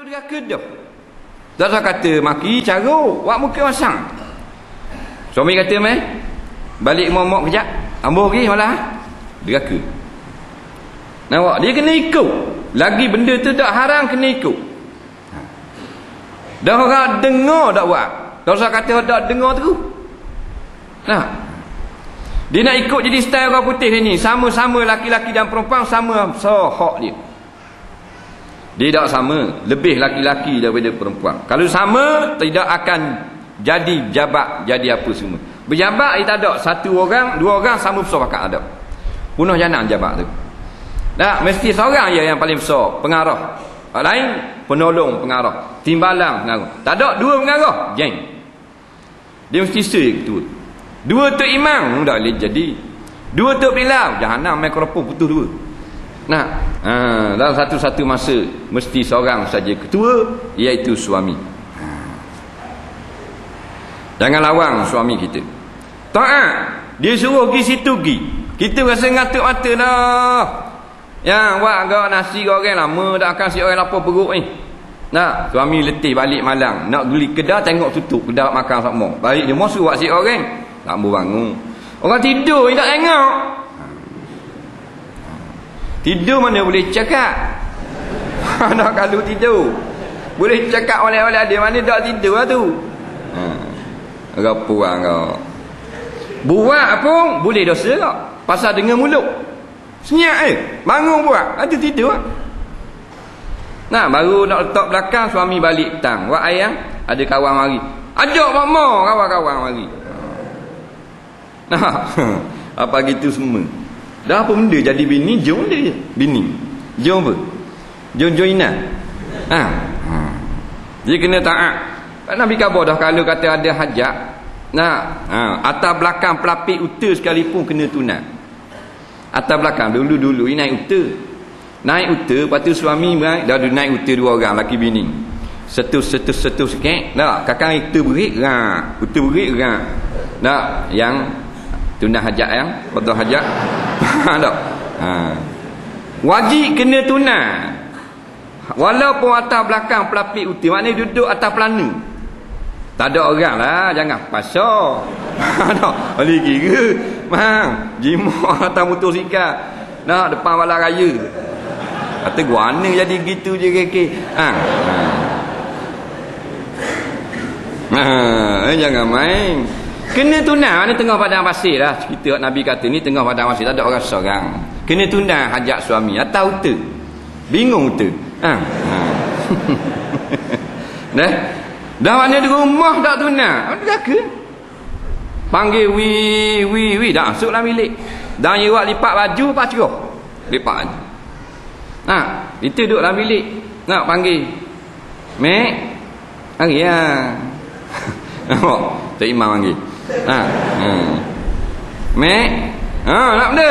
tu dia kedah. Tak usah kata maki caruk, buat muka masang. Suami kata meh, balik momok kejap. Ambuh pergi malah. Dia ke. Nampak dia kena ikut. Lagi benda tu tak haram kena ikut. Dah orang dengar tak buat. Tak usah kata tak dengar tu. Nah. Dia nak ikut jadi style orang putih ni. Sama-sama laki-laki dan perempuan sama so hak dia. Dia tak sama. Lebih laki-laki daripada perempuan. Kalau sama, tidak akan jadi jabat, jadi apa semua. Berjabat, dia tak ada. Satu orang, dua orang sama besar pakat ada. Punuh janang jabat tu. Tak, mesti seorang je yang paling besar. Pengarah. Orang lain, penolong pengarah. Timbalang pengarah. Tak ada dua pengarah. Jeng. Dia mesti sering tu. Dua tu imam dah boleh jadi. Dua tu pilau, jahanam mikrofon putus dua. Nah, ha, dalam satu-satu masa mesti seorang saja ketua iaitu suami. Ha. Jangan lawang suami kita. Taat. Dia suruh pergi situ pergi. Kita rasa ngatuk mata dah. Yang buat agak nasi goreng lama dah akan si orang lapar perut ni. Nah, suami letih balik malang. Nak beli kedai tengok tutup kedai makan sama. Balik dia mau buat si goreng. Tak mau bangun. Orang tidur ni tak tengok. Tidur mana boleh cakap? Nak kalau tidur. Boleh cakap oleh-oleh ada mana tak tidur lah tu. Ha. Apa orang kau? Buat pun boleh dosa tak? Pasal dengan mulut. Senyap eh. Bangun buat. Ada tidur lah. Nah, baru nak letak belakang suami balik tang. Buat ayam, ada kawan mari. Ajak mak mak kawan-kawan mari. Nah, apa gitu semua. Dah apa benda jadi bini, jom dia. Bini. Jom apa? Jom joinan. Ha. ha. Dia kena taat. Nabi khabar dah kalau kata ada hajat. Nah, ha. atas belakang pelapik uta sekalipun kena tunat. Atas belakang dulu-dulu ini naik uta. Naik uta, lepas tu suami dah naik uta dua orang laki bini. Setus setus setus sikit. Dah, kakak uta berik, ha. Uta berik, ha. Dah, yang tunah hajat yang betul hajat tak. Ha. wajib kena tunah walaupun atas belakang pelapik uti maknanya duduk atas pelana tak ada orang lah jangan. Pasal. Tak. Boleh kira. Mang jimat atas motosikal nak depan balai raya. Kata gua mana jadi gitu je keke ha. ha. ha. jangan main Kena tunang mana tengah padang pasir lah. Kita Nabi kata ni tengah padang pasir tak ada orang seorang. Kena tunang hajat suami atau uta. Bingung uta. Ha. ha. Dah. Dah mana di rumah tak tunang. Ada ke? Panggil wi wi wi dah masuk lah milik. Dia buat lipat baju pas cerah. Lipat baju. Ha, itu duduk dalam bilik. Nak panggil. Mek. Hari ya. Nampak? Tak imam panggil. Ha. Hmm. Mek. Ha, nak benda?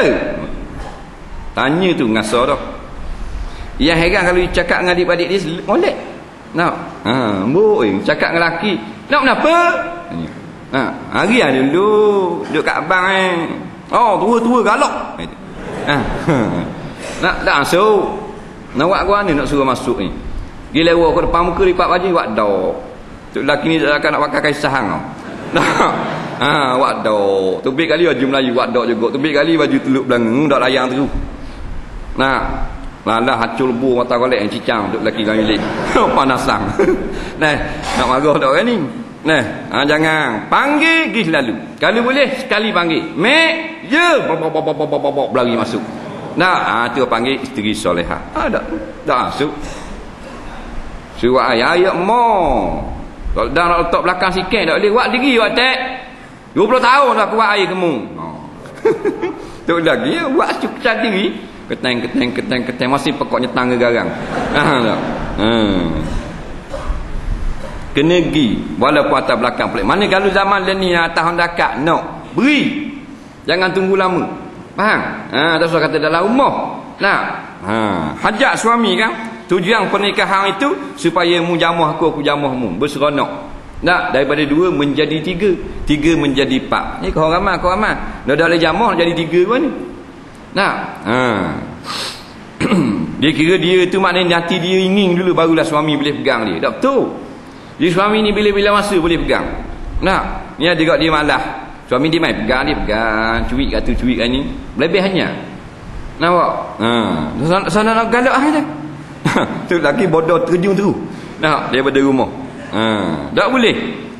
Tanya tu ngasar dah. Yang heran kalau dia cakap dengan adik-adik dia molek. Nak. Ha, mbok eh cakap dengan lelaki. Nak kenapa? Ha, hari ah dulu duduk kat abang eh. Oh, tua-tua galak. Ha. nak dah masuk. Nak buat gua ni nak suruh masuk ni. Gila lewa ke depan muka lipat baju buat dak. Tu lelaki ni tak akan nak pakai kain sahang. Nah. Ha, wak dok. Tubik kali baju Melayu wak dok juga. Tubik kali baju teluk belanga dak layang tu. Nah. Lalah hacul bu mata golek yang cicang untuk lelaki kami lek. Panasang. nah, nak marah dak kan ni? Nah, ha, jangan panggil gih lalu. Kalau boleh sekali panggil. Mek, ya, bobok berlari masuk. Nah, ha, tu panggil isteri soleha. Ha, dak. Dak masuk. Suruh ayah, ayah mo. Kalau dah nak letak belakang sikit tak boleh buat diri buat tek. 20 tahun dah buat air kemu. Tu lagi ya, buat cukup diri. Keteng keteng keteng keteng masih pokoknya tangga garang. Ha tak. Hmm. Kena gi walaupun atas belakang pelik. Mana kalau zaman ni atas hendakat no. Beri. Jangan tunggu lama. Faham? Ha tak usah kata dalam rumah. Nah. Ha hajat suami kan Tujuan pernikahan itu supaya mu jamah aku aku jamahmu berseronok. Nak daripada dua menjadi tiga, tiga menjadi empat. Ni kau ramai kau ramai. Dah dah le jamah jadi tiga pun ni. Nak. Ha. dia kira dia tu maknanya nanti dia ingin dulu barulah suami boleh pegang dia. Tak betul. Dia suami ni bila-bila masa boleh pegang. Nak? Ni ada kat dia malah. Suami dia main pegang dia pegang. Cuik kat tu cuik kat ni. Lebih hanya. Nampak ha. Sana, nak galak aja. Tu lagi bodoh terjun tu nak? Daripada rumah ha. Tak boleh.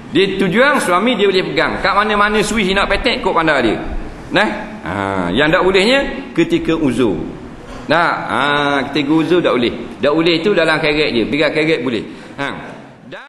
Dia tujuan suami dia boleh pegang. Kat mana-mana switch nak petek kok pandai dia. Nah? Ha. Yang tak bolehnya ketika uzur. Nah ha ketika uzur tak boleh. Tak boleh itu dalam keret dia. Pegang keret boleh. Ha